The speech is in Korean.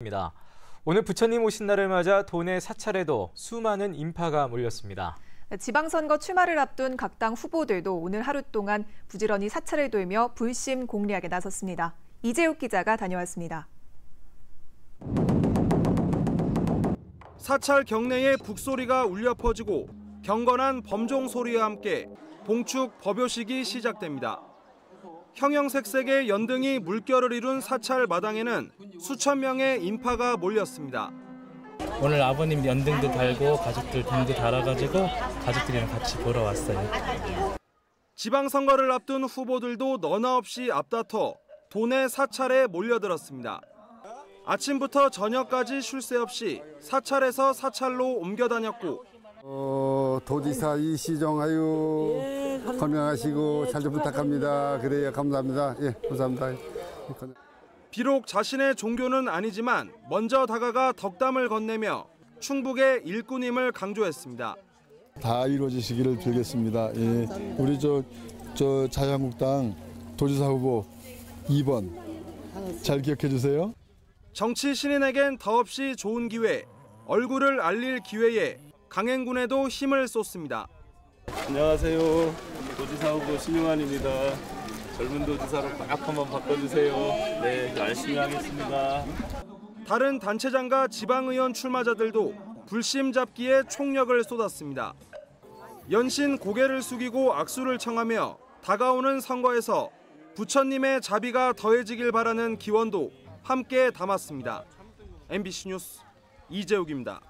입니다. 오늘 부처님 오신 날을 맞아 도내 사찰에도 수많은 인파가 몰렸습니다. 지방선거 출마를 앞둔 각 당 후보들도 오늘 하루 동안 부지런히 사찰을 돌며 불심 공리하게 나섰습니다. 이재욱 기자가 다녀왔습니다. 사찰 경내에 북소리가 울려 퍼지고 경건한 범종 소리와 함께 봉축 법요식이 시작됩니다. 형형색색의 연등이 물결을 이룬 사찰 마당에는 수천 명의 인파가 몰렸습니다. 오늘 아버님 연등도 달고 가족들 등도 달아가지고 가족들이랑 같이 보러 왔어요. 지방선거를 앞둔 후보들도 너나 없이 앞다퉈 도내 사찰에 몰려들었습니다. 아침부터 저녁까지 쉴 새 없이 사찰에서 사찰로 옮겨 다녔고 어, 도지사 이시정하유 건강하시고 잘 좀 부탁합니다. 그래요. 감사합니다. 예, 감사합니다. 비록 자신의 종교는 아니지만 먼저 다가가 덕담을 건네며 충북의 일꾼임을 강조했습니다. 다 이루어지시기를 빌겠습니다. 예. 우리 저, 저 자유한국당 도지사 후보 2번 잘 기억해 주세요. 정치 신인에겐 더없이 좋은 기회, 얼굴을 알릴 기회에 강행군에도 힘을 쏟습니다. 안녕하세요. 도지사 후보 신용환입니다. 젊은 도지사로 딱 한번 바꿔주세요. 네, 열심히 하겠습니다. 다른 단체장과 지방의원 출마자들도 불심 잡기에 총력을 쏟았습니다. 연신 고개를 숙이고 악수를 청하며 다가오는 선거에서 부처님의 자비가 더해지길 바라는 기원도 함께 담았습니다. MBC 뉴스 이재욱입니다.